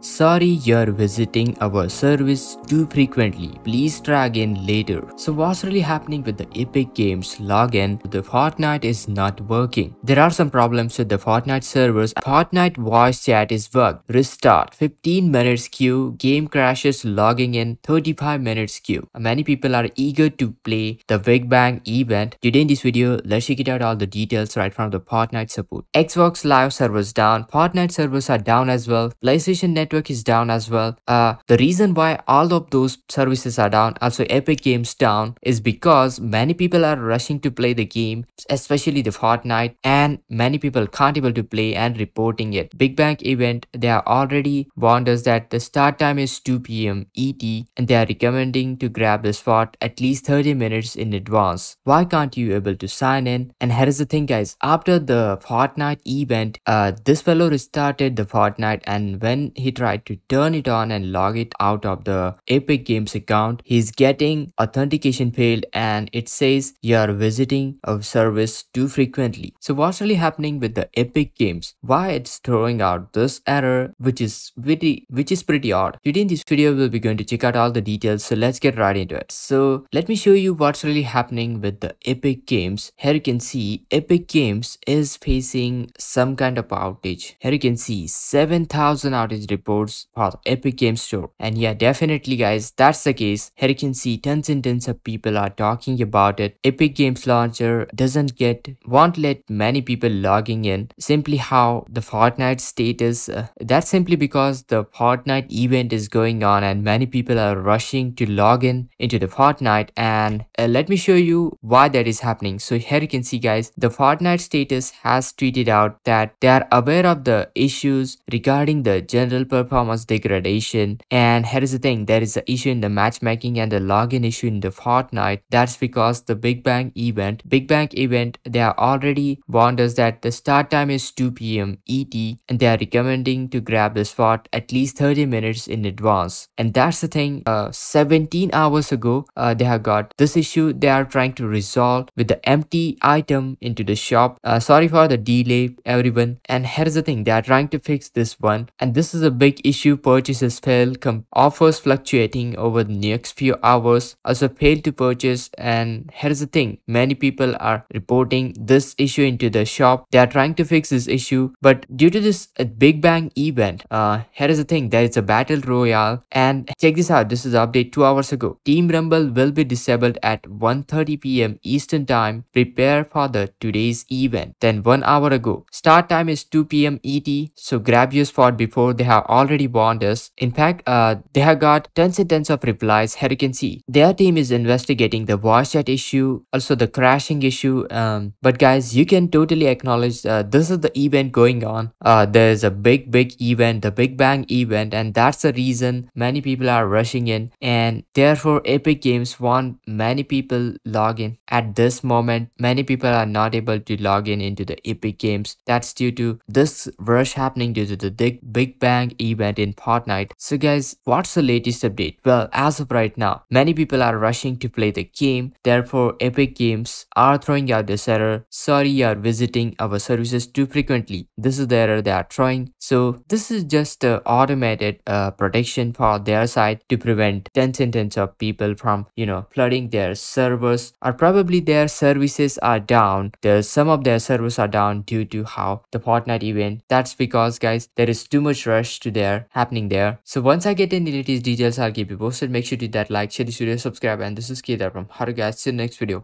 Sorry you're visiting our service too frequently. Please try again later. So what's really happening with the Epic Games login? The Fortnite is not working. There are some problems with the Fortnite servers. Fortnite voice chat is bugged. Restart. 15 minutes queue. Game crashes logging in. 35 minutes queue. Many people are eager to play the Big Bang event. Today in this video, let's check it out all the details right from the Fortnite support. Xbox Live servers down. Fortnite servers are down as well. PlayStation network is down as well. Uh, the reason why all of those services are down, also Epic Games down, is because many people are rushing to play the game, especially the Fortnite, and many people can't able to play and reporting it. Big Bang event, they are already warned us that the start time is 2 p.m. ET, and they are recommending to grab the spot at least 30 minutes in advance. Why can't you able to sign in? And here is the thing, guys. After the Fortnite event, uh, this fellow restarted the Fortnite, and when he tried to turn it on and log it out of the Epic Games account, he's getting authentication failed and it says you're visiting a service too frequently. So what's really happening with the Epic Games? Why it's throwing out this error which is pretty which is pretty odd. Today in this video we'll be going to check out all the details so let's get right into it. So let me show you what's really happening with the Epic Games. Here you can see Epic Games is facing some kind of outage. Here you can see 7000 outage reports for Epic Games Store. And yeah, definitely guys, that's the case. Here you can see tons and tons of people are talking about it. Epic Games Launcher doesn't get, won't let many people logging in. Simply how the Fortnite status, uh, that's simply because the Fortnite event is going on and many people are rushing to log in into the Fortnite. And uh, let me show you why that is happening. So here you can see guys, the Fortnite status has tweeted out that they are aware of the issues regarding the general performance degradation. And here is the thing, there is an issue in the matchmaking and the login issue in the Fortnite. That's because the Big Bang event, Big Bang event, they are already warned us that the start time is 2 p.m. ET and they are recommending to grab the spot at least 30 minutes in advance. And that's the thing, uh, 17 hours ago, uh, they have got this issue they are trying to resolve with the empty item into the shop. Uh, sorry for the delay, everyone. And here's the thing, they are trying to fix this one. And this is a big issue purchases fail offers fluctuating over the next few hours also fail to purchase and here's the thing many people are reporting this issue into the shop. They are trying to fix this issue but due to this uh, big bang event uh here is the thing there is a battle royale and check this out this is update two hours ago. Team rumble will be disabled at 1:30 p.m eastern time. Prepare for the today's event. Then one hour ago start time is 2 p.m et so grab your spot before they have already warned us. In fact, uh, they have got tons and tons of replies. Here you can see their team is investigating the chat issue, also the crashing issue. Um, but guys, you can totally acknowledge uh, this is the event going on. Uh, there's a big, big event, the Big Bang event, and that's the reason many people are rushing in. And therefore, Epic Games want many people log in. At this moment, many people are not able to log in into the Epic Games. That's due to this rush happening due to the Big, Big Bang event in Fortnite. So guys, what's the latest update? Well, as of right now, many people are rushing to play the game. Therefore, Epic Games are throwing out this error. Sorry you are visiting our services too frequently. This is the error they are throwing. So this is just a automated uh, protection for their side to prevent tens and tens of people from, you know, flooding their servers or probably their services are down. There's some of their servers are down due to how the Fortnite event. That's because guys, there is too much rush to there happening there. So once i get any latest details i'll keep you posted. Make sure to that like share this video subscribe and this is Kedar from guys. See you next video